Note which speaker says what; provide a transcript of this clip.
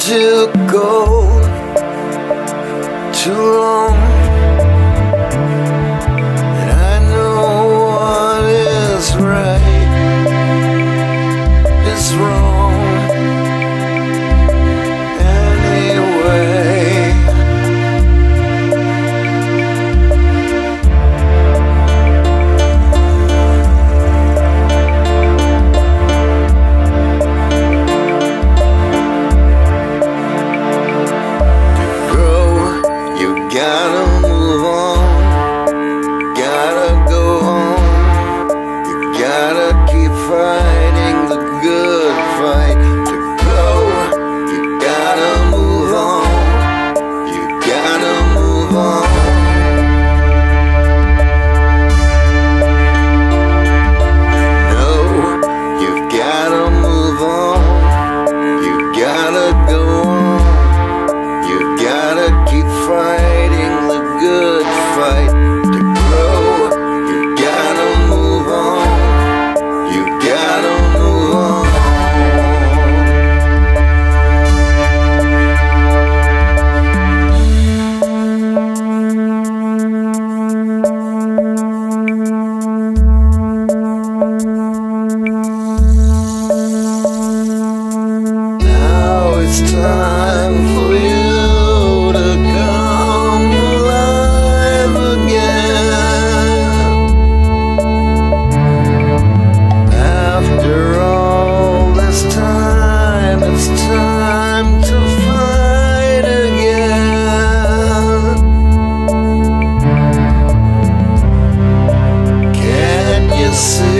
Speaker 1: to go too long. And I know what is right is wrong. você.